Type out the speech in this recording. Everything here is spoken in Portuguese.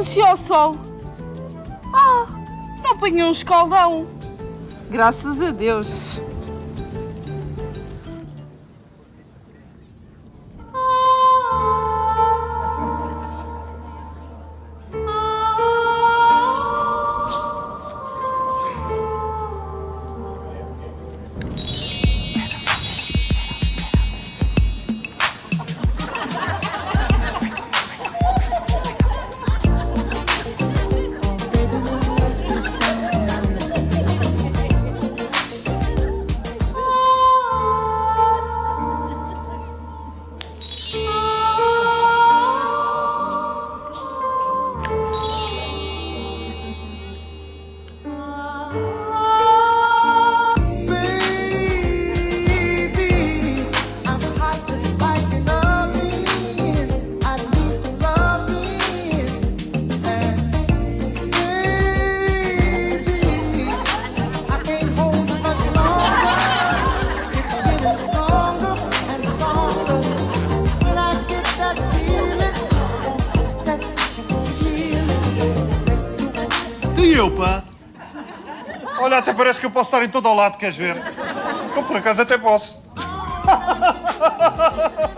E ao sol? Ah, não apanhei um escaldão. Graças a Deus. Eu, pá? Olha, até parece que eu posso estar em todo ao lado, queres ver? Eu, por acaso, até posso.